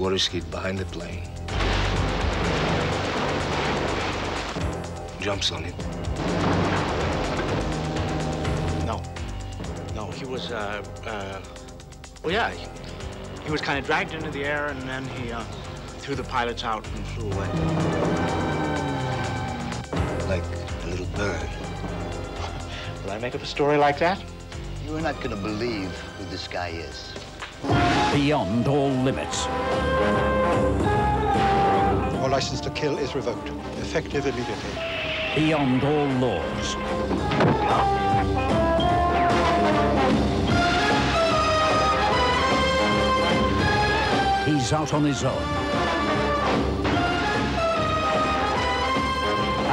water skied behind the plane. Jumps on it. No. No, he was, uh, uh, well, yeah, he, he was kind of dragged into the air and then he, uh, threw the pilots out and flew away. Like a little bird. Will I make up a story like that? You are not going to believe who this guy is. Beyond all limits. Your license to kill is revoked, effective immediately. Beyond all laws. He's out on his own.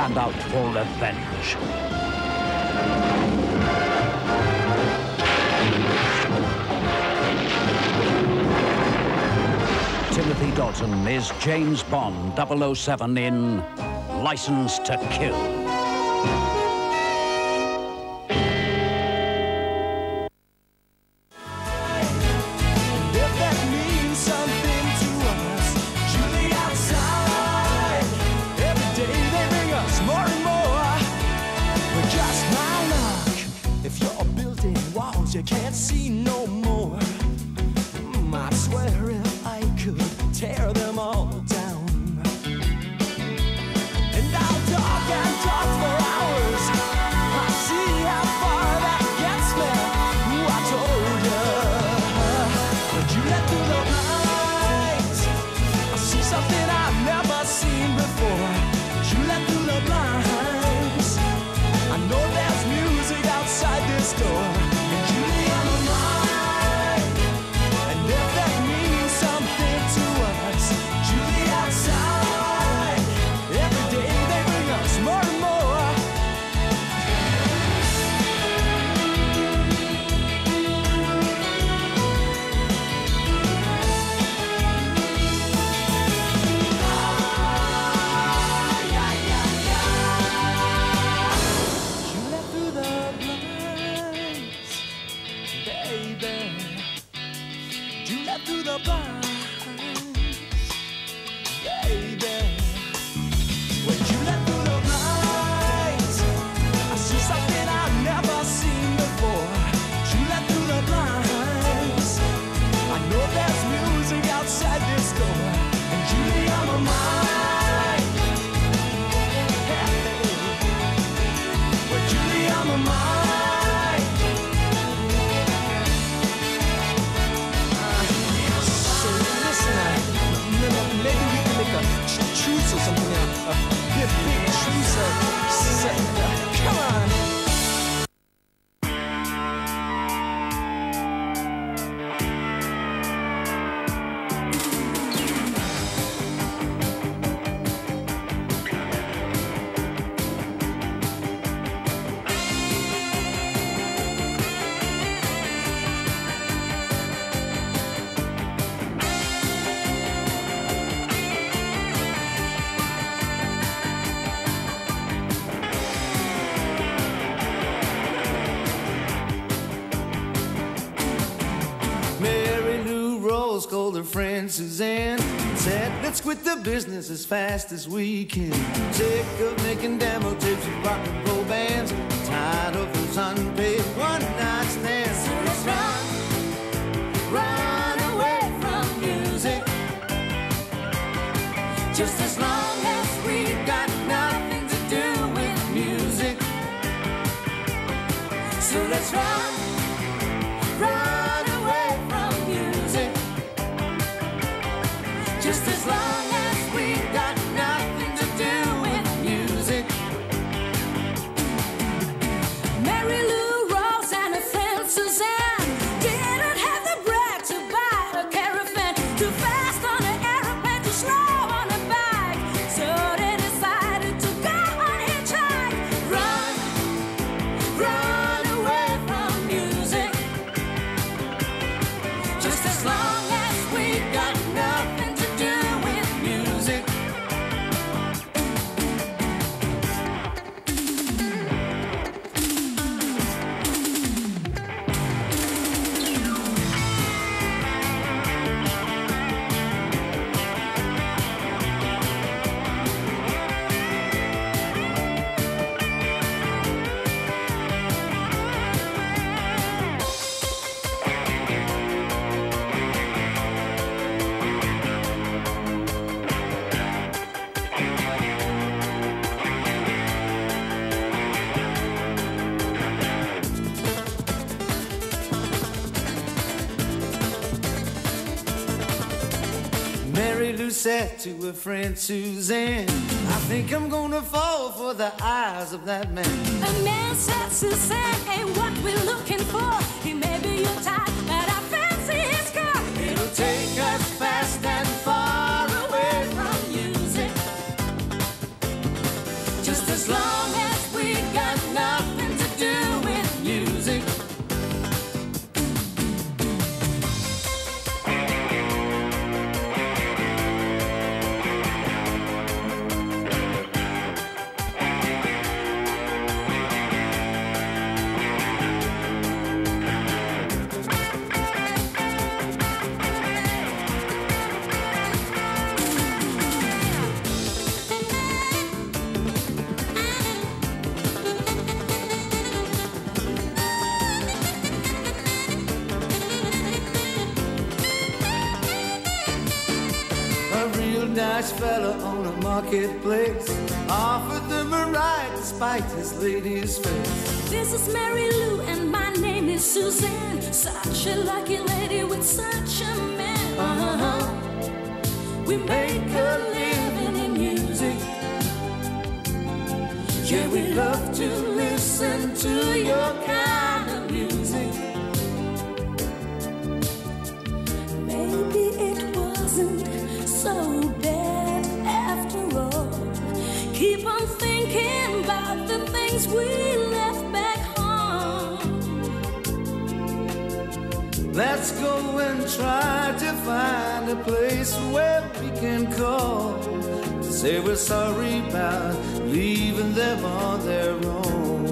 And out for revenge. Is James Bond 007 in License to Kill. Big business as fast as we can. Sick of making demo tapes with rock and roll bands. Tired of those unpaid one night stands. So let's run, run away from music. Just as long as we got nothing to do with music. So let's run said to her friend Suzanne, I think I'm gonna fall for the eyes of that man. The man said, Suzanne, ain't what we're looking for. Nice fella on a marketplace offered them a ride despite his lady's face. This is Mary Lou, and my name is Suzanne. Such a lucky lady with such a man. Uh-huh. We make a living in music. Yeah, we love to listen to your kind Let's go and try to find a place where we can call to say we're sorry about leaving them on their own.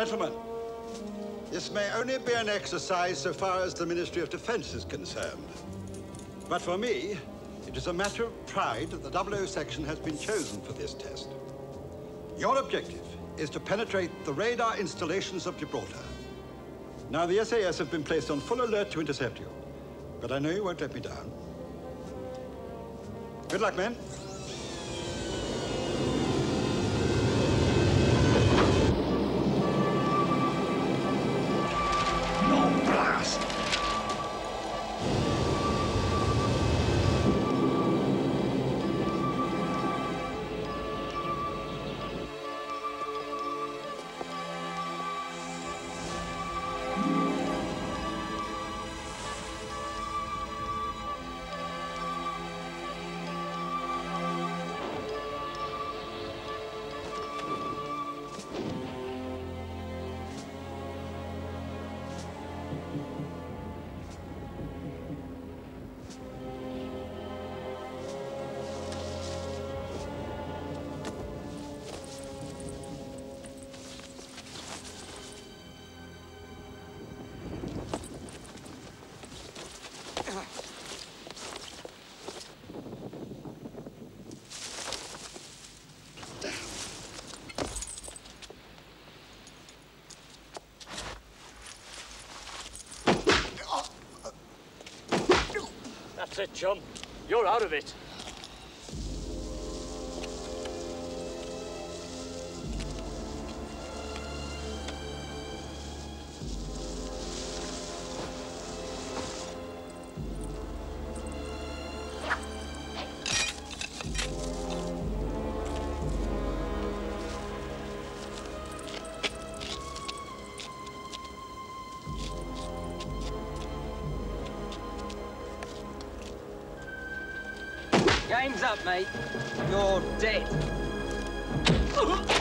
Gentlemen, this may only be an exercise so far as the Ministry of Defense is concerned. But for me, it is a matter of pride that the 00 section has been chosen for this test. Your objective is to penetrate the radar installations of Gibraltar. Now, the SAS have been placed on full alert to intercept you, but I know you won't let me down. Good luck, men. That's it, chum. You're out of it. Game's up, mate. You're dead.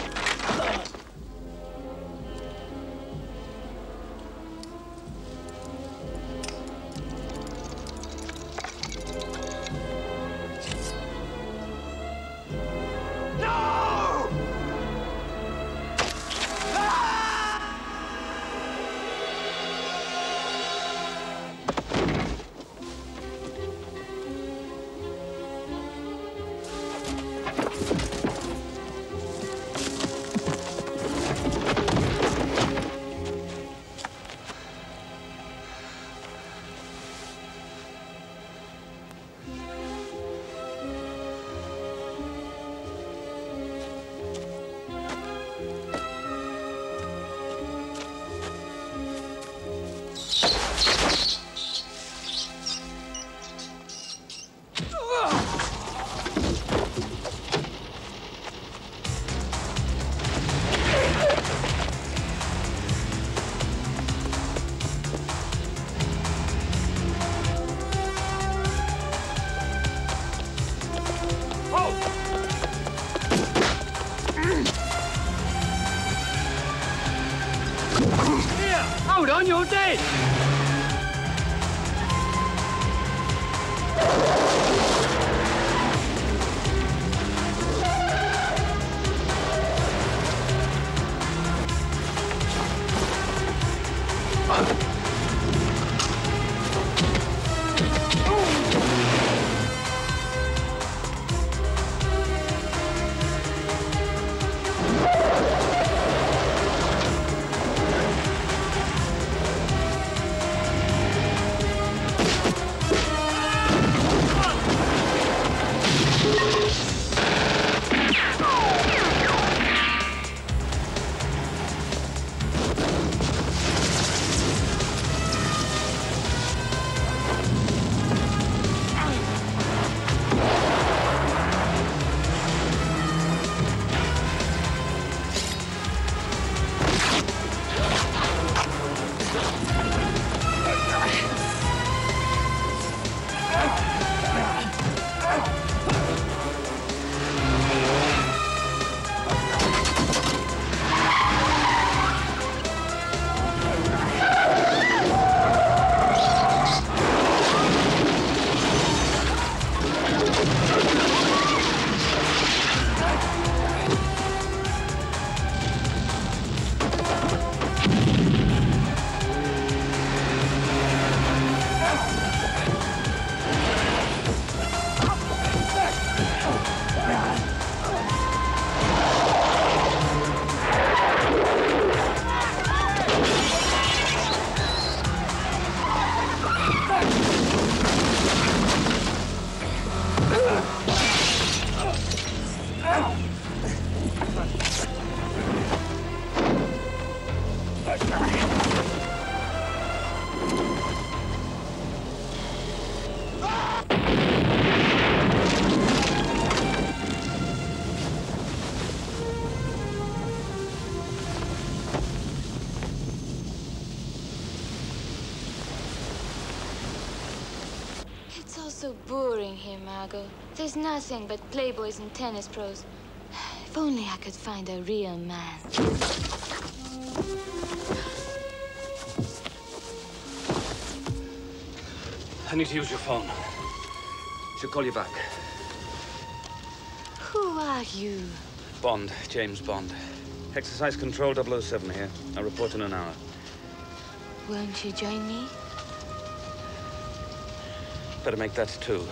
There's nothing but playboys and tennis pros. If only I could find a real man. I need to use your phone. She'll call you back. Who are you? Bond, James Bond. Exercise Control 007 here. I'll report in an hour. Won't you join me? Better make that two.